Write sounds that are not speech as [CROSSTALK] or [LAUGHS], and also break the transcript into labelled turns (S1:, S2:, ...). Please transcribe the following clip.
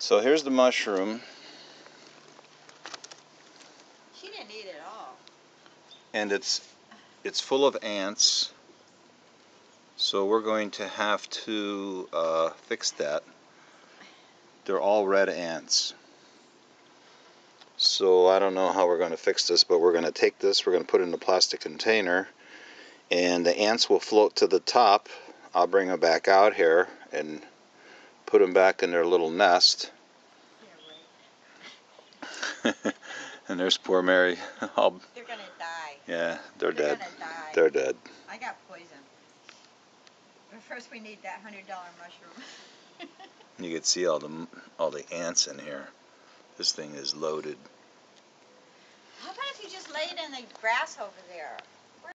S1: So here's the mushroom,
S2: She didn't eat it all.
S1: and it's it's full of ants. So we're going to have to uh, fix that. They're all red ants. So I don't know how we're going to fix this, but we're going to take this, we're going to put it in a plastic container, and the ants will float to the top. I'll bring them back out here and put them back in their little nest. [LAUGHS] And there's poor Mary. [LAUGHS] All,
S2: They're gonna die.
S1: yeah, they're,
S2: They're
S1: dead.
S2: die.
S1: They're dead.
S2: I got poison. But first we need that hundred dollar mushroom. [LAUGHS]
S1: You can see all the all the ants in here. This thing is loaded.
S2: How about if you just lay it in the grass over there?